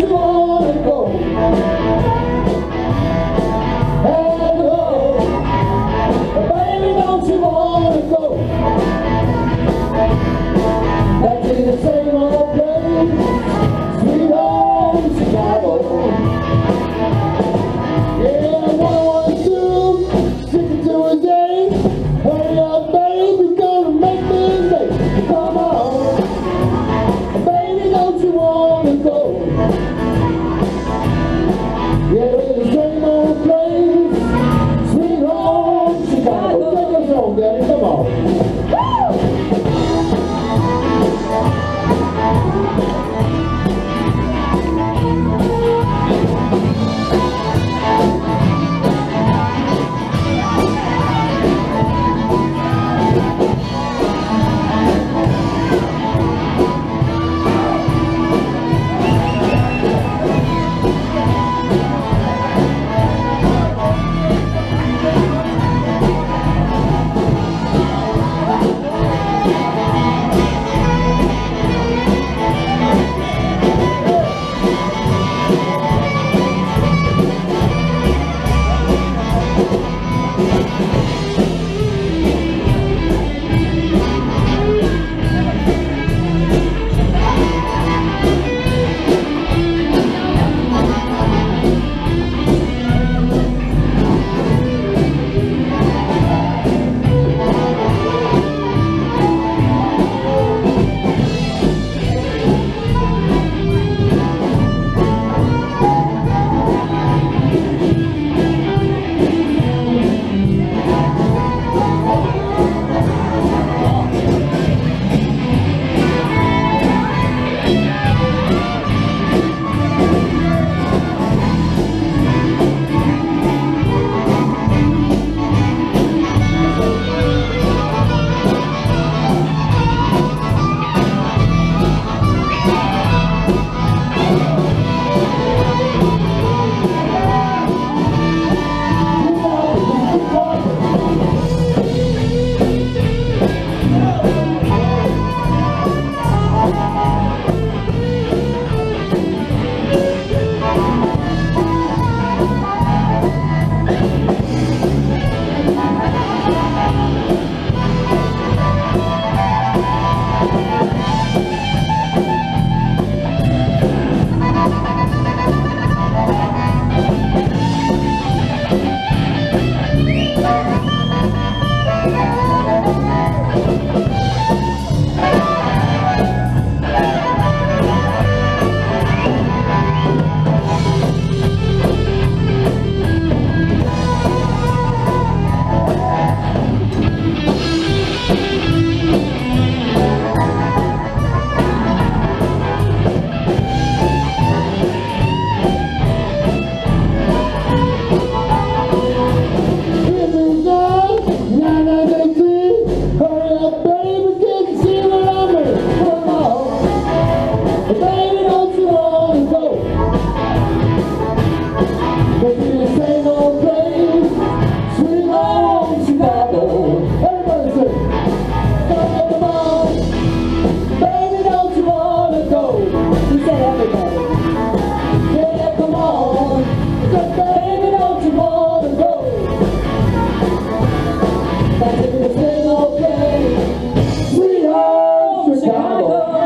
you wanna go? Thank you. 哦。